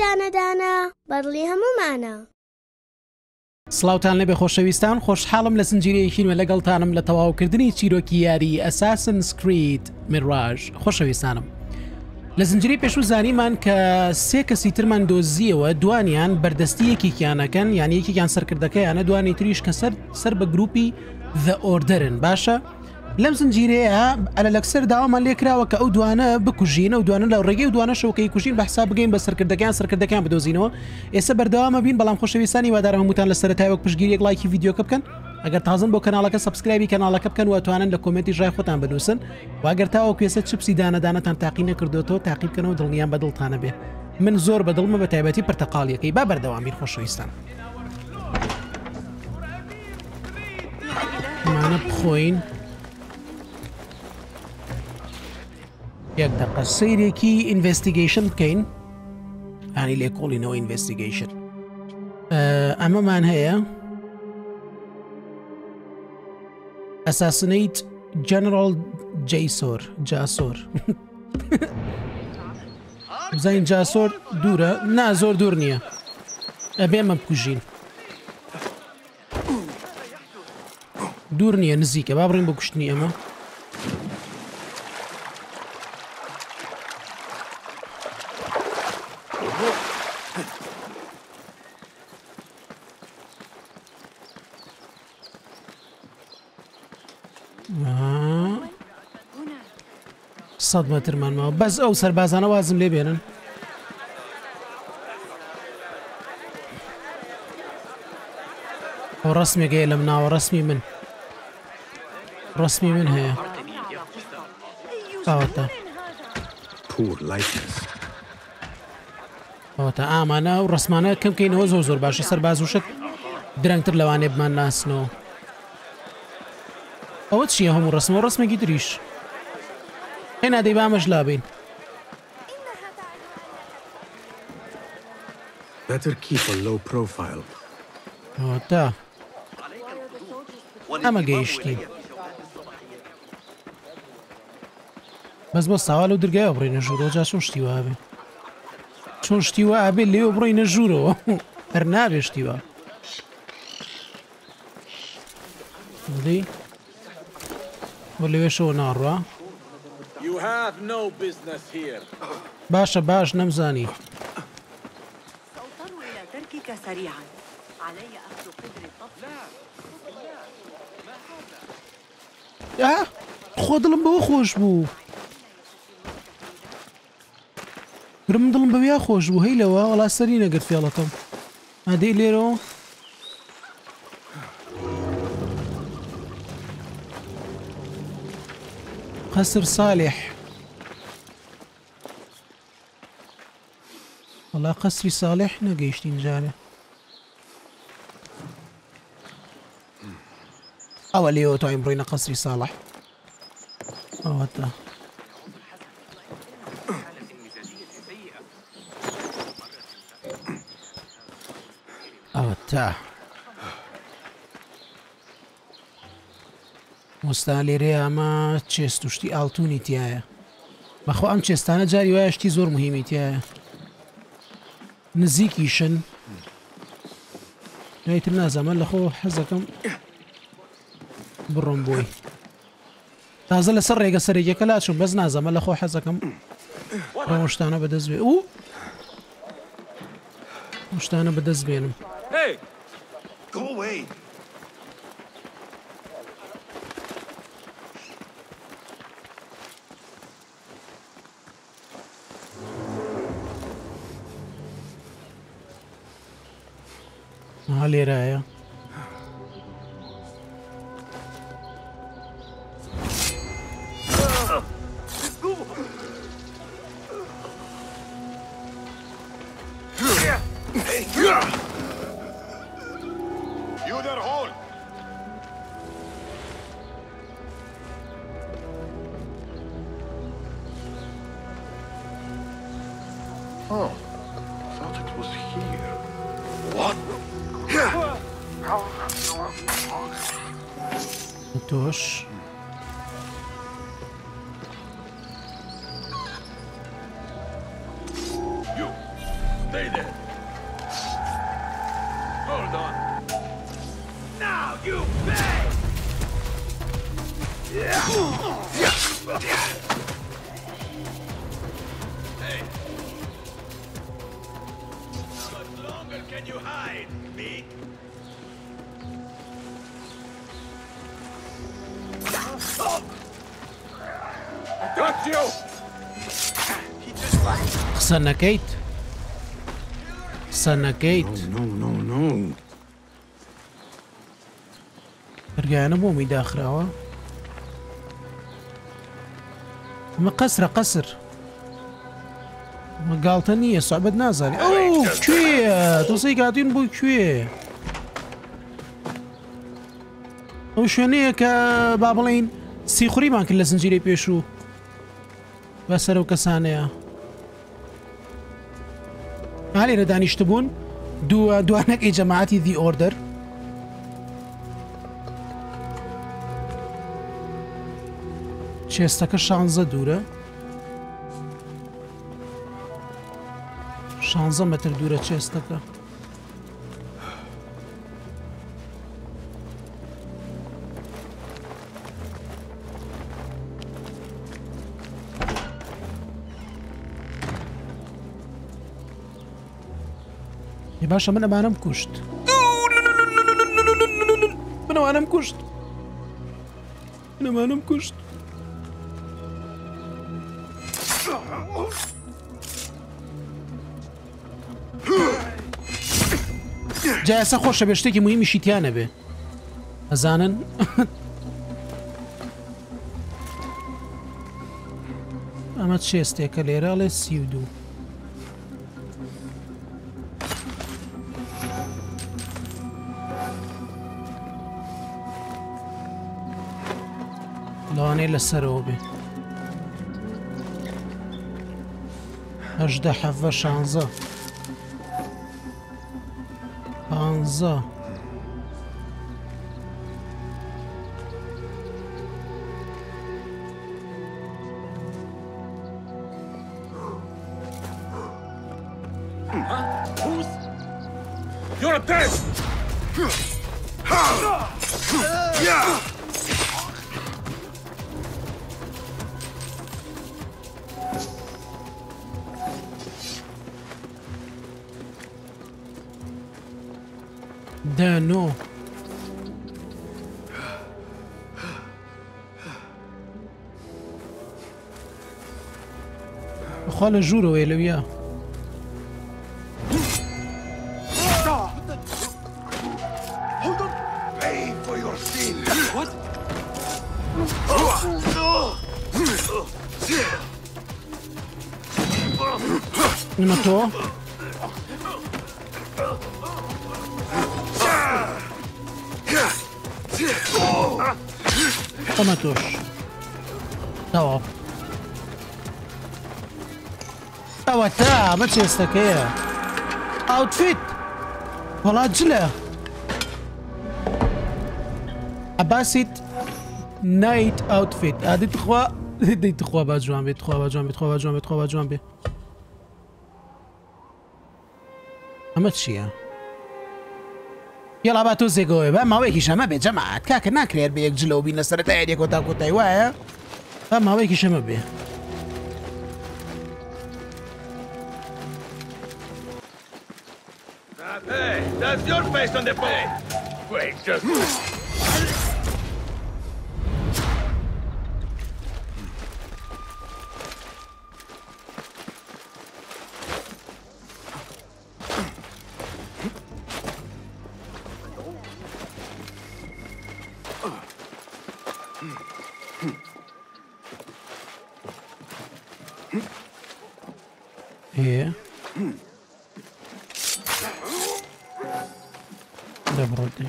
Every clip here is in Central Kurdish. دانەدانە بەدڵی هەمومانە سلااوان لەبێ خۆشەویستان خۆشحاڵم لە زنجیرەیەکی نوێ لەگەڵتانم لە تەواوکردنی چیرۆکی یاری ئەساسن سکریت میڕاژ خۆشەویستانم لە زنجری پێش و زانیمان کە سێ کەسی ترمان دۆزیەوە دوانیان بەردەستیەکییانەکەن یان یەکیان سەرکردەکەیانە دوانی تریش کە سەر سەر بە گروپی دە ئۆردەرن باشە لەم زنجیرەیە ئەلە لەکسەر داوامان لێکراوە کە ئەو دوانە بکوژینە و دوانە لە ڕێگەی دوانە شوکەی کوژین بەحسا بگەین بە سەرکردەکان سەرکردەکان بدۆزینەوە ئێستا بەردەوامە بین بەڵام خۆشەویستانی وادارە هەمووتان لە سەرتایوەک پشگیریەک لایکی یددیوکە بکەن ئەگەر تازن بۆ کەناڵەکە سبسکرایبی کەناڵەکە بکەن وتوانن لە کمنتی ژای خۆتان بنووسن واگەر تاوە کوێسە چپسی دانەدانەتان تاقی نەکردوەوە تاقیبکەنەوە دڵنیان بەدڵتانە بێ من زۆر بەدڵمە بە تایبەتی پرتەقاڵیەکەی با بەردەوامیر خۆشەویستان. بخۆین یەک دقە سیرێکی ئینڤستیگەیشن بکەین ئانی لێ کۆڵینەوە ئینڤستیگەیشن ئەمەمان هەیە ئەساسنیت جەنرال جیسۆر جاسۆر بزین جاسۆر دوورە نا زۆر دوور نییە ئەبێ مە بکوژین دوور نییە نزیکە با بڕین بە کوشتنی ئەمە سەد مەترمانەوە بەس ئەو سەربازانە وازم لێ بێنن ئەو ڕسمێکەیە لەم ناوە ڕسمی من ڕسمی من هەیە ئەوتە پور ئەوتە ئامانە و ڕسمانە کەمکەینەوە زۆ زۆر باشە سەرباز وشت درەنگتر لەوانێ بمان ناسنەوە ئەوە چیە هەموو ڕسمەوە ڕسمێکی دریش هێنا دەی بامەش لابین Better keep a low profile. تا ئەمە گەیشتی. بەس بۆ ساوال و دررگای بڕینە ژوورۆ جا چۆن شتی وابێ. چۆن شتیوە ئابێ لێو بڕینە ژوورەوە هەر نابێشتیوە. بڵی بۆ لەوێشەوە ناڕە. You have no business here. باشا باش نمزاني. سأضطر إلى تركك سريعا. علي أخذ قدر الطفل. يا خود لمبو خوش بو. رمض لمبو يا خوش بو هيلوا والله سرينا قد في الله هذه ليرو. قصر صالح والله قصري صالح نقيش نجانه او اليو تو عمرينا قصري صالح او تا وەستا لێرێ ئەمە چێست توشتی ئالتونی تایە بەخۆ ئەم چێستانە جاری وایە زور زۆر مهمی تایە نزیکیشن دایتر نازەمە برون بوی تازه لسر ریگه سر ریگه سەرێکەکە بز بەس لخو لەخۆ حەزەکەم ڕۆشتانە بەدەستێ و شتانە بەدەست بێنم. Hey! Go away! कहाँ ले रहा है قسە نەکەیت قسە نەکەیت پرگیانە بۆ میداخراوە مە قەسرە قەسر مەگاڵتە نییە سابەت نازانێت کوێە دۆسی گاتین بۆی کوێ ئەو شوێنەیە کە با بڵین سیخوریمان کرد لە زنجیرەی پێش و بەسەر و کەسانەیە هالێرە دانیشت بوون دووە دوانەکەی جەماعتی دی ئۆردر چێستەکە شانزە دوورە شانزە مەتر دوورە چێستەکە باشە کشت من کوشت کشت کوشت منەمانم کشت جایسە خۆشە بشته که مهمی به بێ اما چه چێستێکە لێرەڵێ سی و دو Ani li serobi. هجده حفه شانزه شانزة حالا جور و ایلویا Nima to? Toma tuż. بتاع عملتش استكيه اوتفيت والله جلا عباسيت نايت اوتفيت هادي تخوا هادي تخوا با جوامبي تخوا با جوامبي تخوا با جوامبي تخوا با جوامبي عملتش يا يلا باتو زيغوي با ما ويكي شما بي جماعة كاك ناكرير بيك جلو بينا سرت عيديك وتاكو تايوايا با ما ويكي شما بيه That's your face on the pole! Wait, just... Here. Yeah. بردی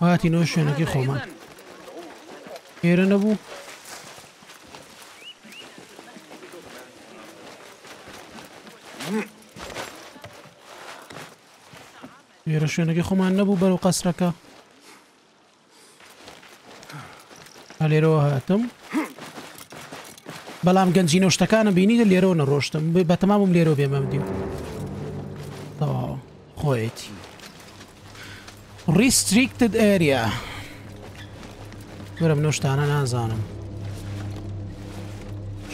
باید اینو شنگی خومن ایره نبو شوێنەکەی خۆمان نەبوو بەرەو قەسرەکە لێرەوە هاتم بەڵام گەنجینە شتەکانە بینی لێرەوە نەڕۆشتم بە تەمامم لێرەوە بێمەم دی خۆیەتی ریستریکتد ئەریا برم نۆشتانە نازانم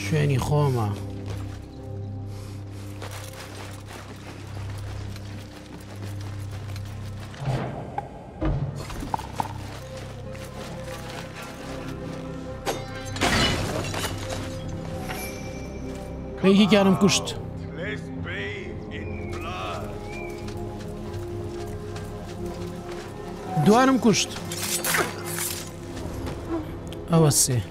شوێنی خۆمە Vem aqui que há um custo. Doar um custo. A você.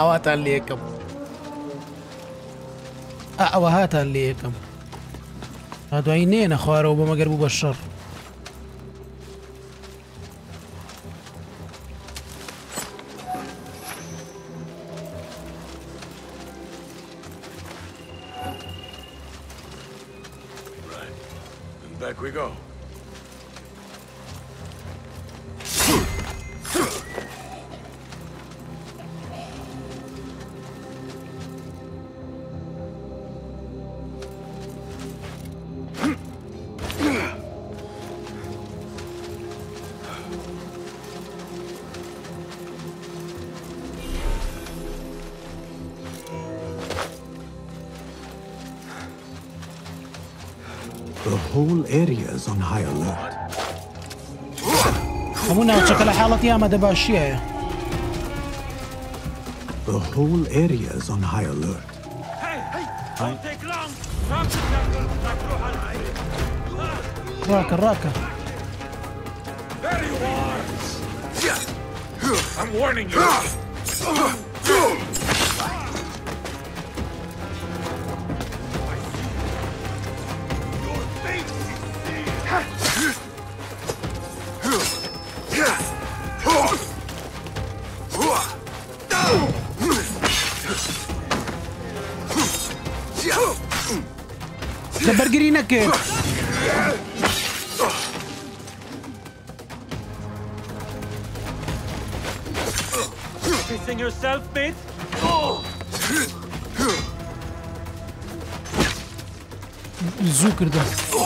ආවතල් ලියකම් أوهاتها اللي كم أه، هادو عينينا خوارو بما قربوا بالشر Lama de Bashir. The whole area is on high alert. Hey, hey, don't take long. Raka, Raka. Very wise. I'm warning you. Ah. Grinak. Pissing yourself, mate? Zuckerberg.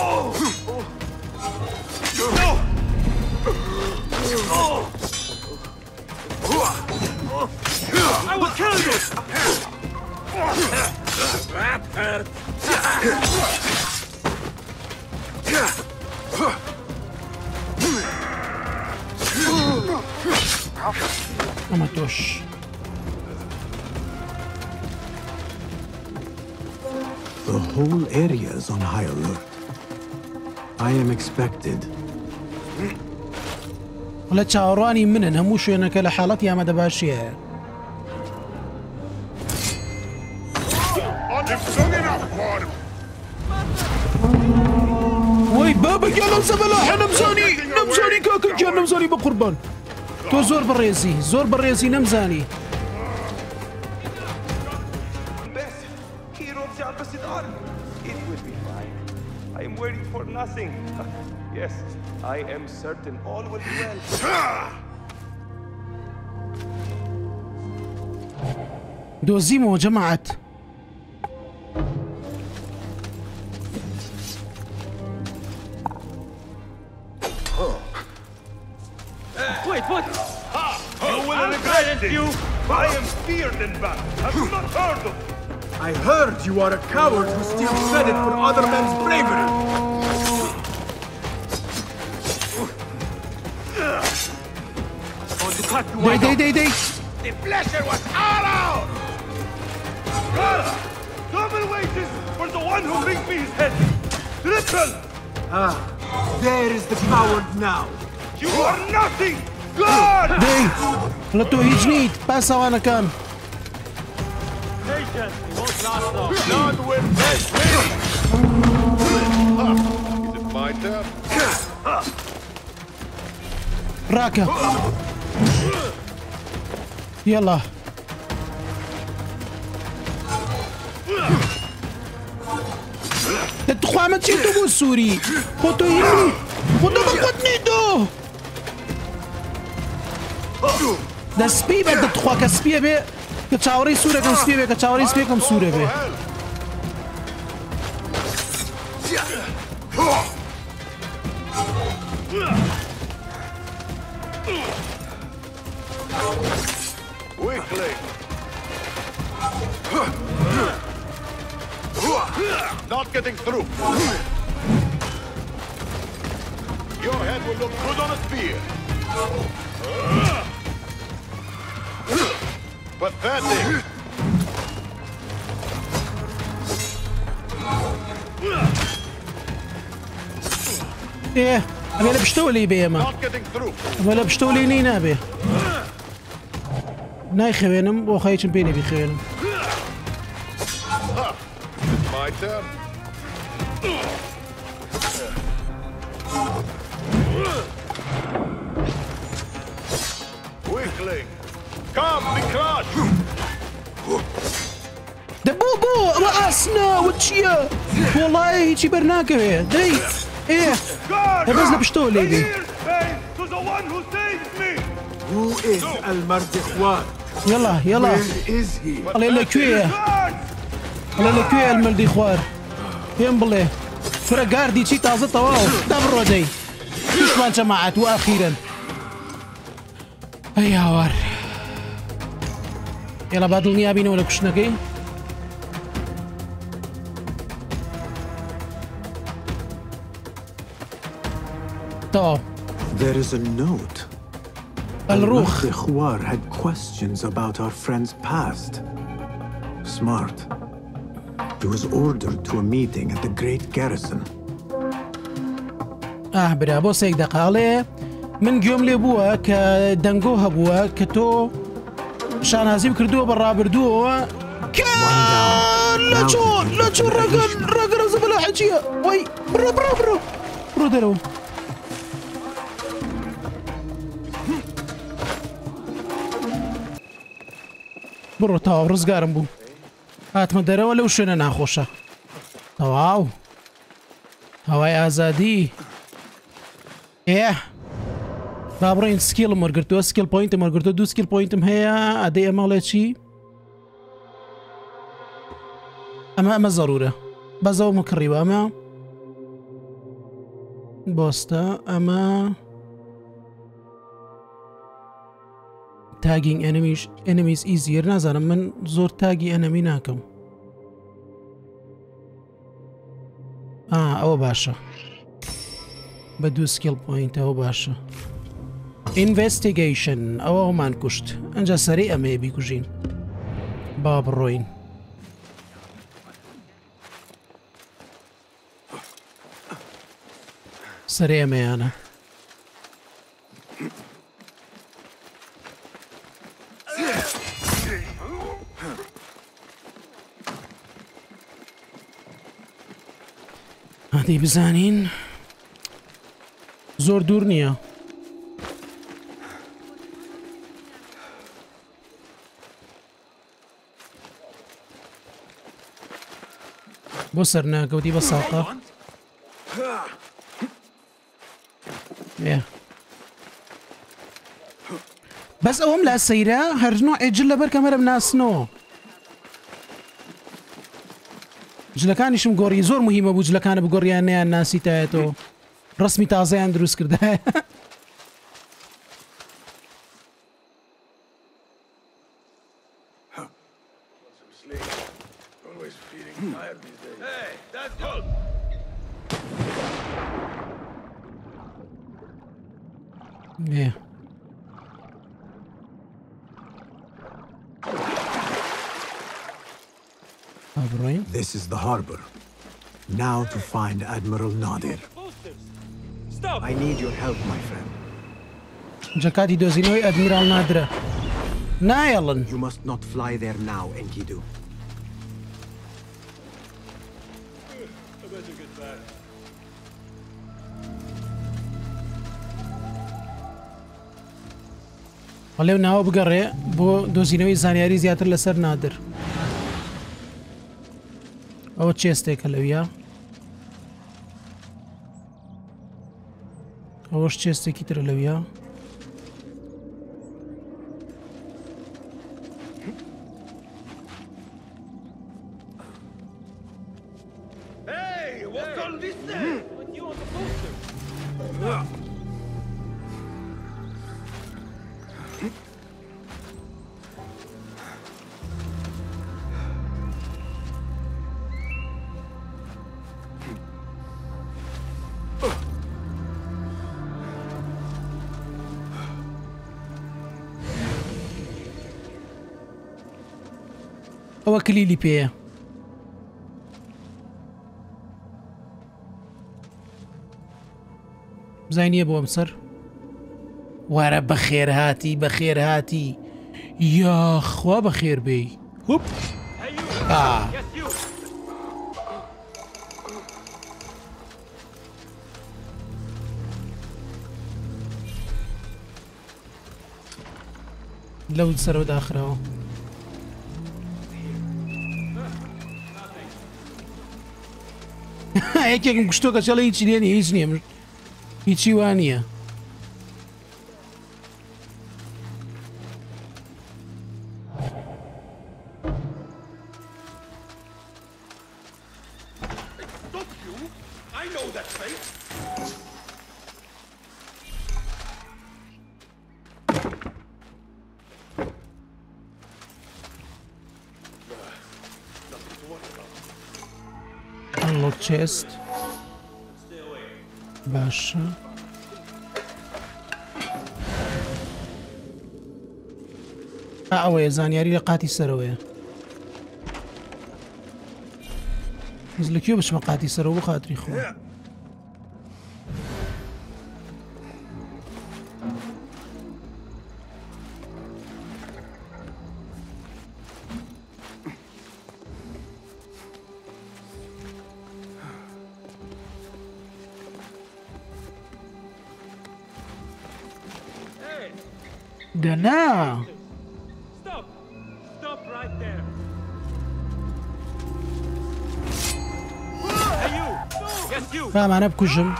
لە چاوەڕوانی منن هەموو شوێنەکە لە حاڵەتی ئامادە باشیە. وی بابگە لەم سەبەلاحە نەمزانی نەمزانی کاکەگیان نەمزانی بە قوربان. تۆ زۆر بەڕێزی زۆر بەڕێزی نەمزانی. Yes. I am certain all will be well. دوزيمو جمعت Wait, what? Ha! You will regret it! You! I am feared in battle! Have you not heard of I heard you are a coward who steals credit for other men's coward now. You are nothing. God. Hey, not to ești nit. Pass oana cam. None will mess with Is it my turn? Raka. يلا تتخوا ما تشي تبو السوري بوتو يمي What the fuck need to? The speed of the truck is speed be. The chauri sure come speed be. The chauri speed come sure be. Weakling. Not getting through. that on a spear. But that is. Yeah. i mean, I'm still through, Libya, man. I'm gonna push through, Libya, Nabi. Nay, Khivenum, or Khayyim Bini, Khivenum. My turn. Come, the crush! ده بو بو رأسنا وتشيا والله هيجي برناك دي ايه هبزنا بشتولي دي Who is المردخوان؟ يلا يلا الله يلاك فيه الله يلاك فيه المردخوان ينبلي فرقاردي تشي تازة طواو دبرو دي كشمان جماعات واخيرا ايا وري يلا بعد دڵنیا بینەوە لە کوشتنەکەی تەواو There is a note. Al-Ruh. Al had questions about our friend's past. Smart. He was ordered to a meeting at the Great Garrison. Ah, برا بۆ سێک دەقاڵێ من گوێم لێ بووە کە دەنگۆ هەبووە کە تۆ شانازیم کردووە كردوه ڕابردووەوە لە چۆن بابڕین سکیل مەرگتووە سکیل پوینت مەرگتو دو سکیل پوینتم هەیە ئەدەی ئەمەڵێ چی ئەمە ئەمە زەرورە بەزەوە مکڕیوە ئەمە بۆستە ئەمە تاگینگ ئەنمیش ئەنمیز ئیزیر نازانم من زۆر تاگی ئەنەمی ناکەم ئەوە باشە بە دوو سکیل پوینتەوە باشە. ئینڤستیگەیشن ئەوە ئەومان کوشت ئەجا سەری ئەمەیە بیکوژین با بڕۆین سەری ئەمەیانە ئادی بزانین زۆر دوور نییە بوسرنا قودي بساطة yeah. بس اوم لا سيرا هرجنو اجل إيه لبر كاميرا بناس نو جلكاني شم غوري زور مهمه بو جلكان بو غوري يعني الناس رسمي تازي يعني اندروس كرده This is the harbor. Now to find Admiral Nadir. I need your help, my friend. جكاتي دوزينوي Admiral Nadir. Nayalan. You must not fly there now, Enkidu. ولو ناو بقري بو دوزينوي زانياري زياتر لسر نادر. ئەوە چێستێکە لەویە ئەوەش چێستێکی تر لەویە ئەوە کلیلی پێەیە بزانیە بۆم سەر وارە بە خێرهاتی بە خێرهاتی یاخوا بە خێر بێ هوپ آه. لەو سەرەوە داخراوە یەکێکم گشتۆ کە چڵی هیچ نێنی هیچ نێمرد هیچی وان نییە ئێست باشە ئەوەیە زانیاری لە قاتی سەرەوەیە لەکوێ بچمە قاتی سەرەوە خاتری خۆ Hemen hep kuşum.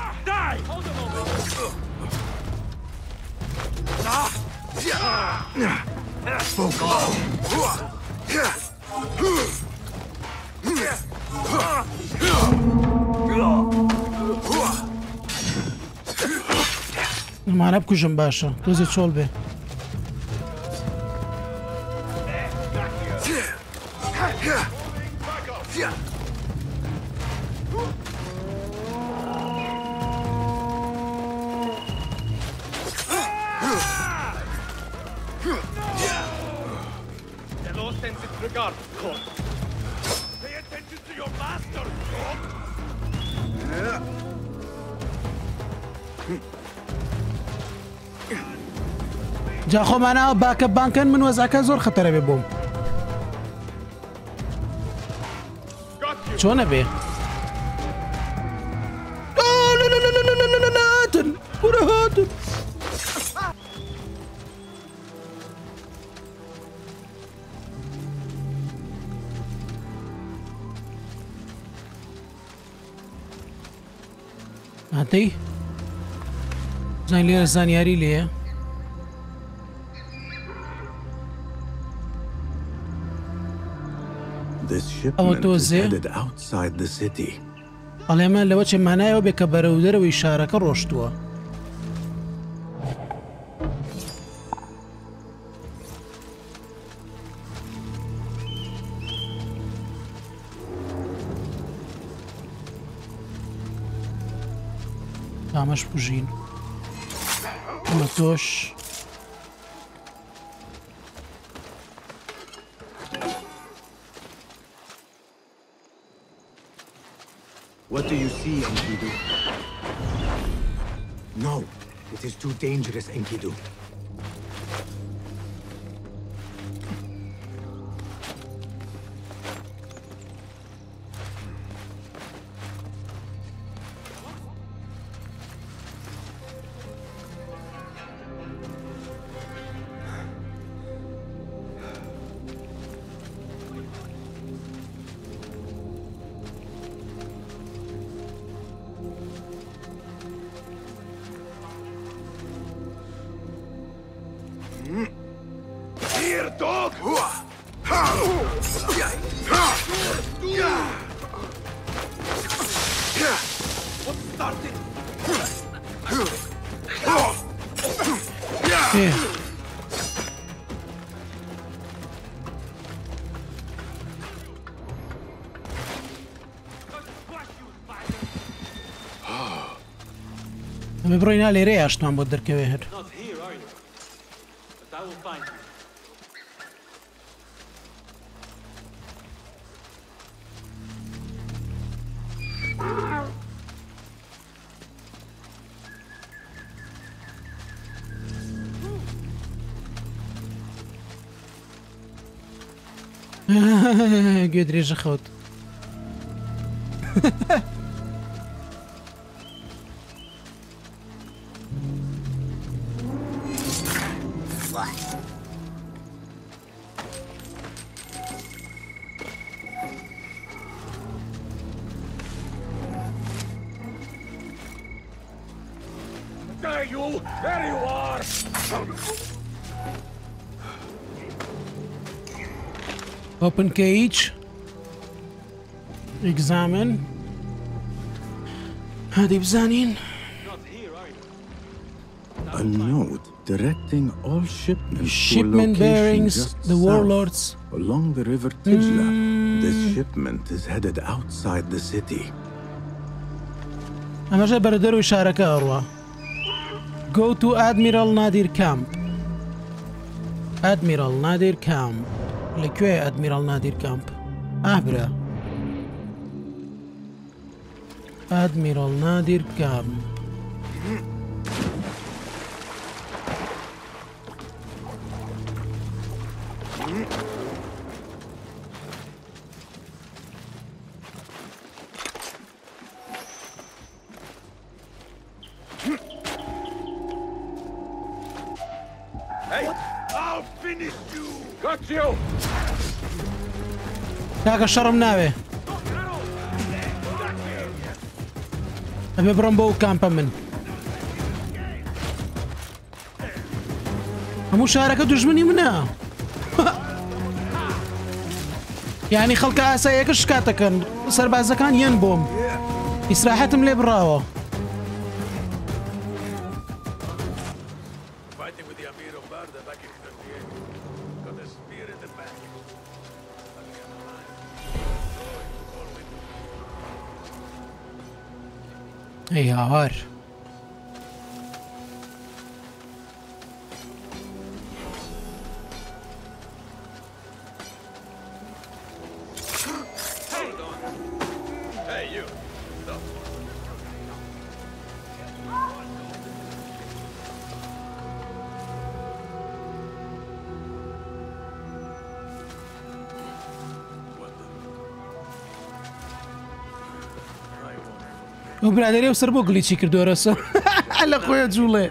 Ben hep kuşum başı. Gözü çol bir. Disregard, Colt. Er Pay attention to your master, Colt. جا خو من ماناوە باک بانکن من وەزاکە زۆر خەتەرە بێ بووم چۆنە بێ؟ نەی زان لێرە زانیاری لێە ئەوە تۆ زێ ئەڵێمە لەوە چێ مانایەوە بێکە بەرەودەرەوەی شارەکە ڕۆشتووە mas fugindo. Matou-os. What do you see, Enkidu? No, it is too dangerous, Enkidu. بڕۆین لێرە یاشتمان بۆ دەرکەوێ هەر گوێ درێژە خەوت. Open cage. Examine. Hadib Zanin. A note directing all shipments Shipment bearings, the warlords. Along the river Tijla. Mm. This shipment is headed outside the city. Go to Admiral Nadir Camp. Admiral Nadir Camp. لەکوێ ئەدمیرال نادیر کامپ ئابرا ئەدمیرال نادیر کامپ Така шаром наве. Абе бромбо у кампа мен. هەموو شارەکە دژمنی منە یعنی خەڵکە ئاسایەکە شکاتەکەن سەربازەکان یەن بۆم ئیسراحەتم har. برادێ و سەر بۆ گلیچی کردۆرەسە لە خۆیە جوڵێ.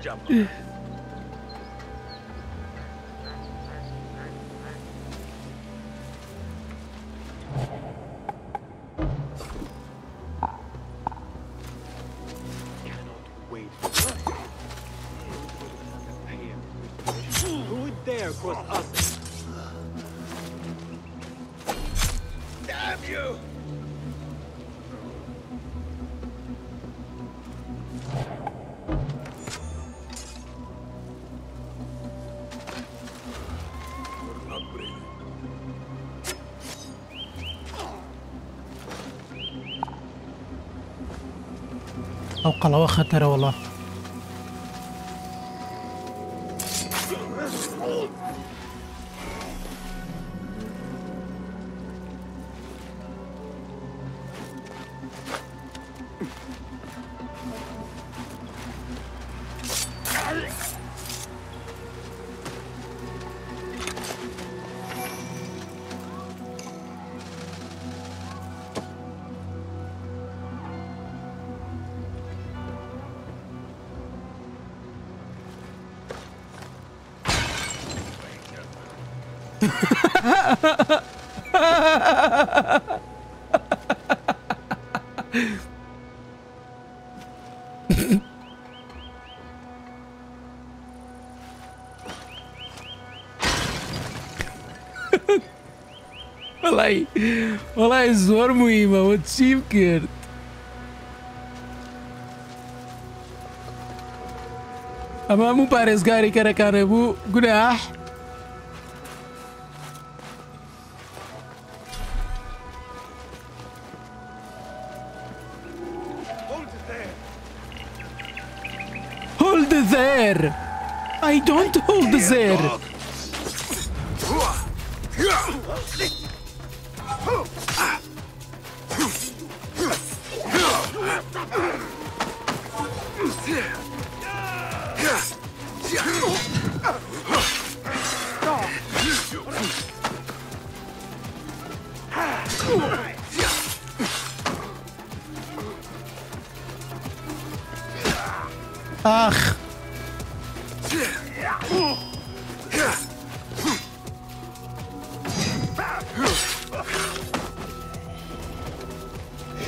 الله ترى والله olá olai zor muyum ama çimkir. Ama é. mu pares gari kara kara bu ah. don't hold there.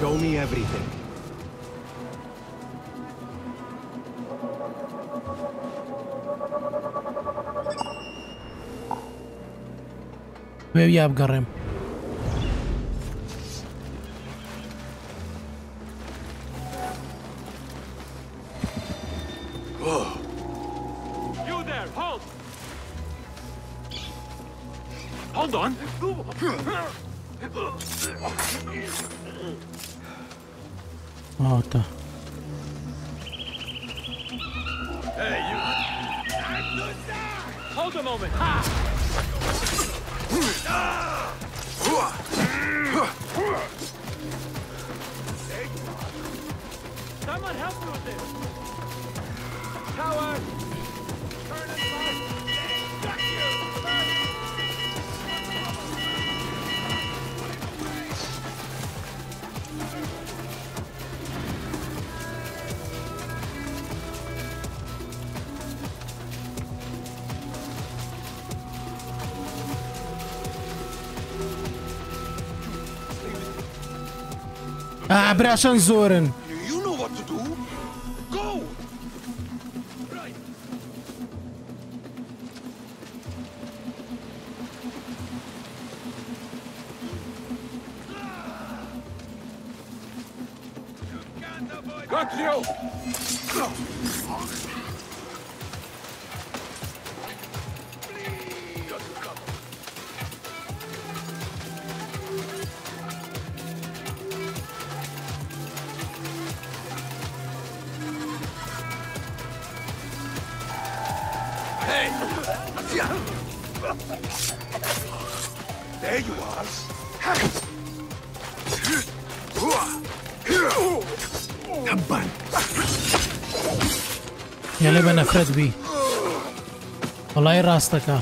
Show me everything. Maybe I've got him. Operation Zoran. Got you! आखिरत भी भलाई रास्ता का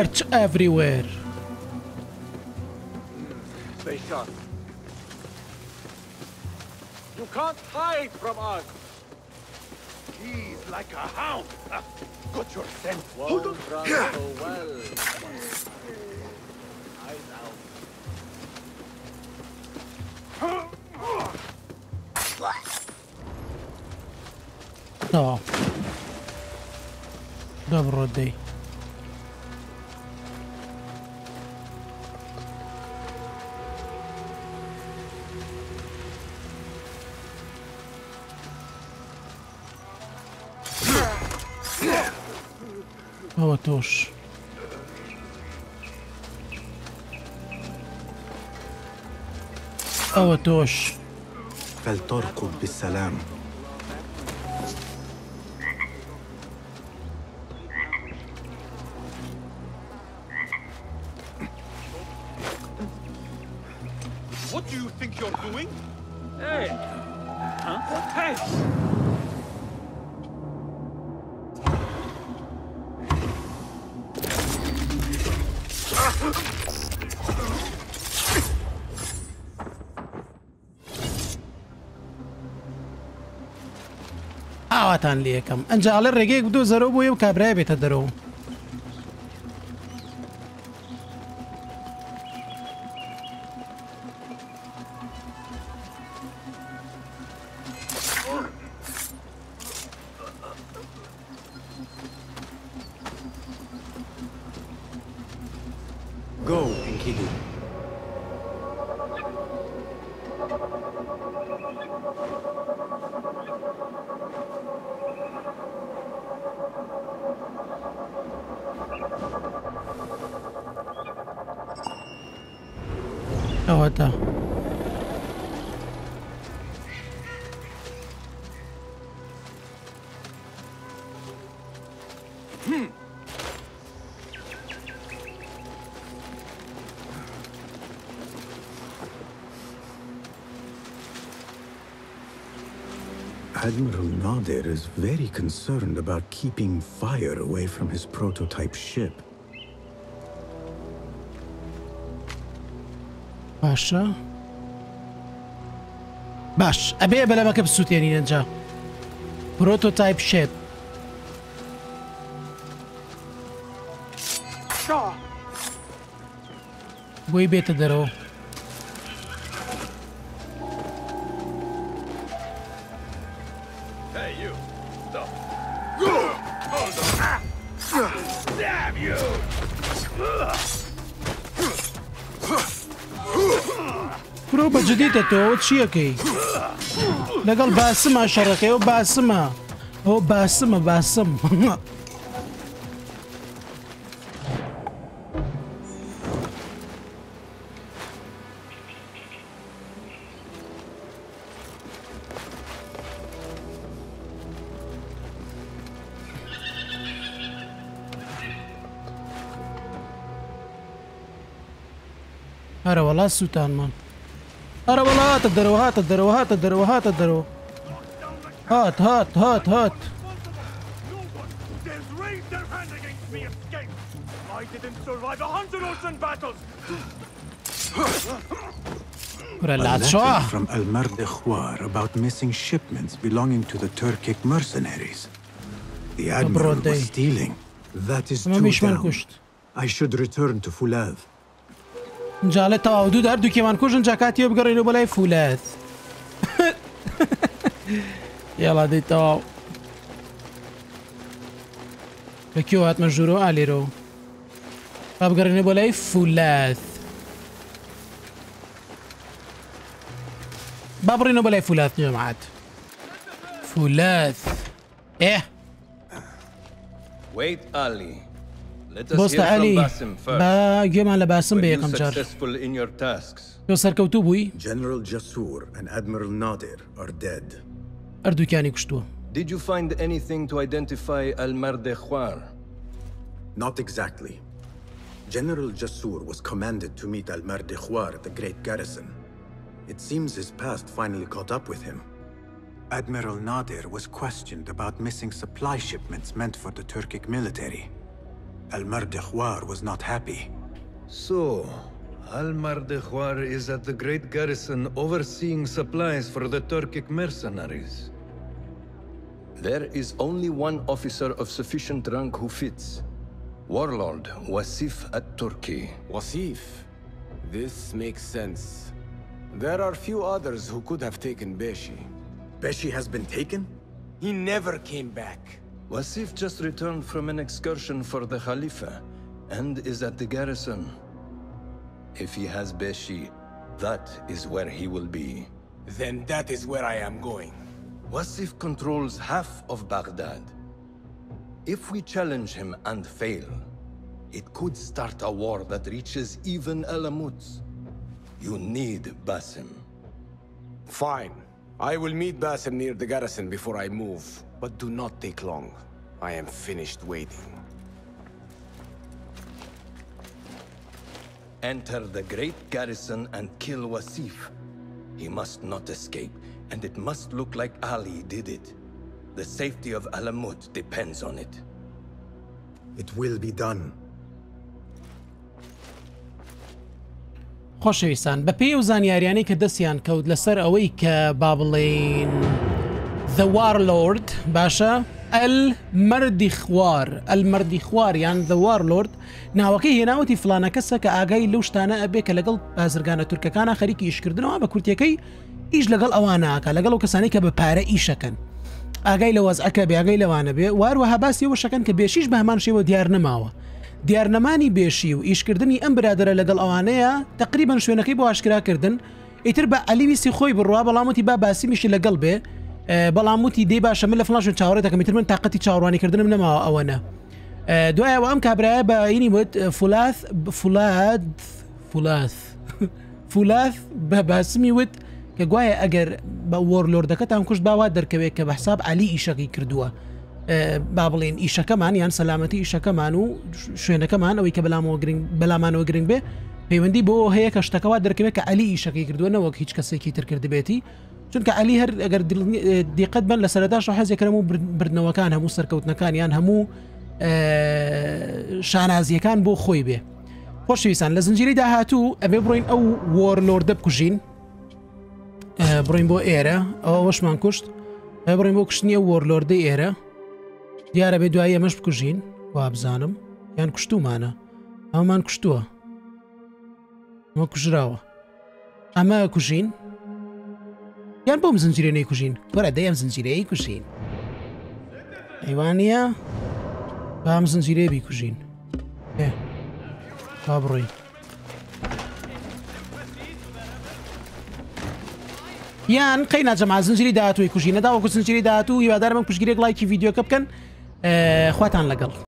Search everywhere. shot. You can't hide from us. He's like a hound. Ah, got your scent. Hold on. Yeah. So well. No. Добрый день. otóż. otóż. فلتركم بالسلام خۆشتان لەکەم ئەنجاڵە ڕێگەیەک دۆ زەرەوە بۆ یە کابرای بێتە دەرەوە Brigadier is very concerned about keeping fire away from his prototype ship. باشا باش ابي بلا ما كبسوت يعني نجا بروتوتايب شيب وي بيت درو برو بە جدیتە تۆ چیەکەی لەگەڵ باسمە شەڕەکەی و باسمە ئەو باسمە باسم. ولا سوتان man أرى والله هات الدرو هات الدرو هات الدرو هات الدرو هات هات هات هات A from Almar de Juar about missing shipments belonging to the Turkic mercenaries. The admiral was stealing. That is too down. I should return to Fulav. جاله تا اینجا لە تەواودوو دەردووکیمان کوژن جاکاتیە بگەڕێنەوە بەلای فولات یاڵا دەیتەواو لەکیێ هاتمە ژوورەوە ئالێرەوە تا بگەڕێنە بۆ لای فولات با بڕێنە بەلای فولات جەماعات فولت اه ویت علی General ئەلی and Admiral باسم are جار لە سەرکەوتو بووی ئەردووکیانی کوشتووە Did you find anything to identify Almar de Juar? Not exactly. General Jasur was commanded to meet Almar de Juar at the Great Garrison. It seems his past finally caught up with him. Admiral Nadir was questioned about missing supply shipments meant for the Turkic military. Al-Mardikhwar was not happy. So, Al-Mardikhwar is at the Great Garrison overseeing supplies for the Turkic mercenaries. There is only one officer of sufficient rank who fits. Warlord Wasif at Turkey. Wasif? This makes sense. There are few others who could have taken Beshi. Beshi has been taken? He never came back. Wasif just returned from an excursion for the Khalifa and is at the garrison. If he has Beshi, that is where he will be. Then that is where I am going. Wasif controls half of Baghdad. If we challenge him and fail, it could start a war that reaches even Alamut. You need Basim. Fine. I will meet Basim near the garrison before I move. But do not take long. I am finished waiting. Enter the great garrison and kill Wasif. He must not escape, and it must look like Ali did it. The safety of Alamut depends on it. It will be done. خۆشەویستان بە پێی و زانیاریانەی کە دەستیان کەوت لەسەر ئەوەی کە The Warlord باشە ئەل مردی خوار ئەل مردی خواریان The Warlord ناوەکەی هێناوەتی فلانە کەسە کە ئاگای لەو شتانە ئەبێ کە لەگەڵ بازرگانە تورکەکانە خەریکی ئیشکردنەوە بە کورتەکەی ئیش لەگەڵ ئەوانناکە لەگەڵ و کەسانی کە بە پارە ئیشەکەن ئاگای لە وەزعەکە بێگەی لەوانە بێ واروەها باسیەوەشەکەن کە بێشیش بە هەمان شێوە دیار نەماوە. دیارنەمانی بێشی و ئیشکردنی ئەم برادرە لەگەڵ ئەوانەیە تقریبان شوێنەکەی بۆ ئاشکراکردن ئیتر بە ئەلیویسی خۆی بڕوا بەڵامەتی با باسیمیشی لەگەڵ بێ بەڵام وتی دەی باشە من لە فلاش و چاوەڕێت دەکەمیتر من تااقەتی چاوەڕوانیکردنم نەماوە ئەوەنە دوایەوە ئەم کابراە بە عینی وت فلاس فلاد فلاس فلاس بە باسمی وت کە گوایە ئەگەر بە وەرلۆردەکەتان کوشت باوا دەرکەوێت کە بە حساب علی ئیشەکەی کردووە با بڵێن ئیشەکەمان یان سەلامەتی ئیشەکەمان و شوێنەکەمان ئەوەی کە بەلامەوە گرنگ بەلامانەوە گرنگ بێ پەیوەندی بۆ هەیە کە شتەکەوا دەرکەوێت کە علی ئیشەکەی کردووە نەوەک هیچ کەسێکی ترکرد بێتی چون که علی هر اگر دیقەت بن برد نوکان همو لە سەرداش و حەزیەکەم و بردنەوەکان هەموو سەرکەوتنەکانیان هەموو شانازیەکان بۆ خۆی بێ خۆشویستان لە زنجیری داهاتوو ئەبێ بڕین ئەو وەرلۆردە بکوژین بڕین بۆ ئێرە ئەوە وەشمان کوشت بڕین وار لورد وەرلۆردە ئێرە به بێ مش ئەمەش و ابزانم یان کوشتومانە ئەومان کوشتووە ما کوژراوە اما کوژین یان بۆم زنجیرە نەیکوژین وەرە دەیەم زنجیرەی کوژین ئەیوانە بام زنجیرێ بیکوژین تا بڕی یان قەی ناجەما زنجری داهاتوی کوژینە داوەکو زنجری داهات و هیوادارمە کوشگیرێک لایکی یددیوکە بکەن خواتان لەگەڵ